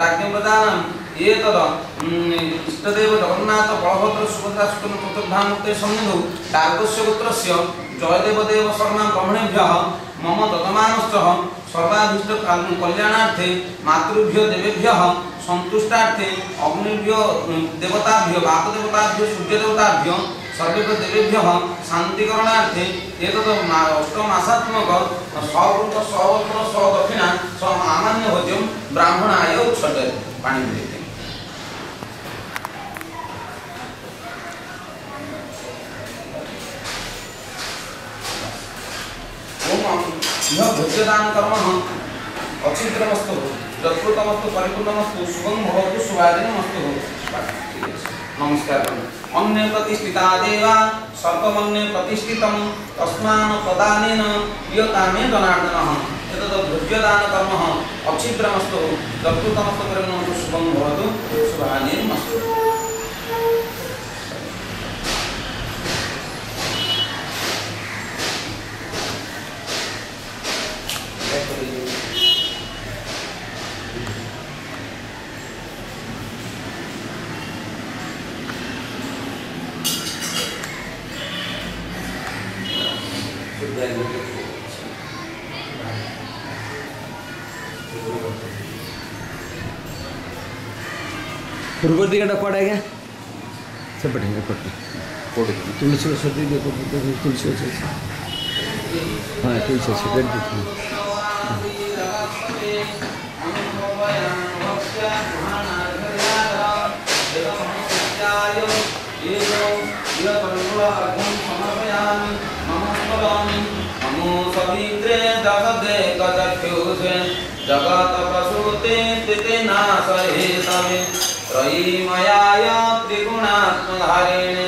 राज्ञप्रदानम् एतद् इष्टदेव जगन्नाथ, बलभद्र, सुभद्रा सुतन चतुर्धामूर्ते सन्निधौ डार्गस्य पुत्रस्य, जयदेवदेव शर्मा ब्रह्मणेभ्यः, मम दतमानश्च सर्वाभीष्ट कल्याणार्थे, मातृभ्यो देवेभ्यः, सन्तुष्टार्थे, अग्निभ्यो देवताभ्यो वाकदेवताभ्यो सूर्यदेवताभ्यो सर्वेत दिव्य शांतिकरणार्थे एतत् अष्टमासात्मक सकृत सहोत्र सदक्षिणा स आमान्य भोज्यम ब्राह्मण आय उच्छते पाणि भोज्यदान कर्म अचिद्रमस्तु यत्कृतमस्तु परिपूर्णमस्तु सुगम भवतु सुवादिनमस्तु नमस्कार मन्ये प्रतिष्ठिता देवा सर्पमन्ये प्रतिष्ठितं तस्मान् प्रदानेन प्रियता मे जनार्दनः। एतद् भोज्यदानकर्मः। अक्षिद्रमस्तु दत्तुतमस्तु प्रेरणमस्तु शुभं भवतु। शुभानिर्मस्तु। ಹುಡುಗರ್ದಿಗೆ ಡಪ್ಪಾಡ್ಯಾಗ ಸ್ವಲ್ಪ ಹಿಂಗೆ ಕೊಟ್ಟು ಕೊಡಿದ್ರು ತುಳಸಿ ವಸತಿಗೆ ಕೊಟ್ಟಿದ್ದೆ ತುಳಸಿ ವಸತಿ ಹಾಂ ತುಳಸಿ ವಸತಿ ಗಡ್ಡಿತ್ತು Yeah. प्रसूते स्थिते नाशहे समे। त्रयीमयाय त्रिगुणात्मधारिणे।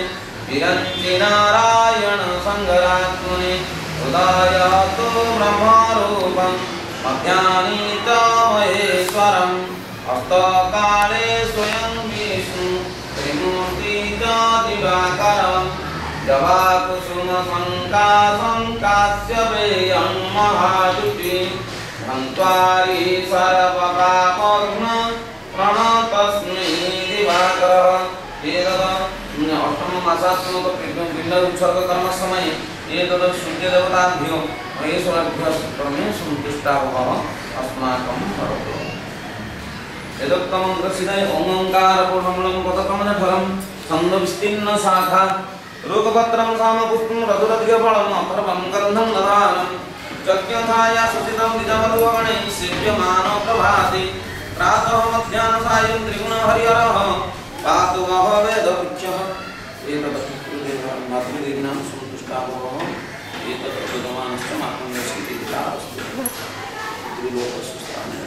विरञ्जिनारायण सङ्गरात्मने हृदय तु ब्रह्मरूपं मध्यानि च महेश्वरम् अस्तकाले स्वयं विष्णु त्रिमूर्ति च दिवाकरम् जवाकुसुमसङ्कासं कास्यपेयं महाजुति धन्त्वारि सर्वपापघ्न प्रणतस्मै दिवाकरः एतद् अष्टम मासात्मक पिण्ड उत्सर्ग कर्म समये एतद् सूर्यदेवताभ्यो महेश्वरेभ्यः क्रमे सन्तुष्टावः अस्माकं करोतु यदुक्तमन्त्रसिदय ओङ्कारपूर्णमूलं पदकमलफलं छन्दविस्तीर्णशाखा रोगपत्रं सामपुष्पं रघुरधिकफलम् अथर्वं गन्धं दधानं यज्ञथाया सुचितं निजमधुवगणैः सेव्यमानो प्रभाति प्रातः मध्याह्न सायं त्रिगुण हरिहरः पातु वः वेदवृक्षः एतत् मातृदेवीनां सन्तुष्टावः एतत् यजमानश्च मातृ त्रिलोकसुस्त्राणि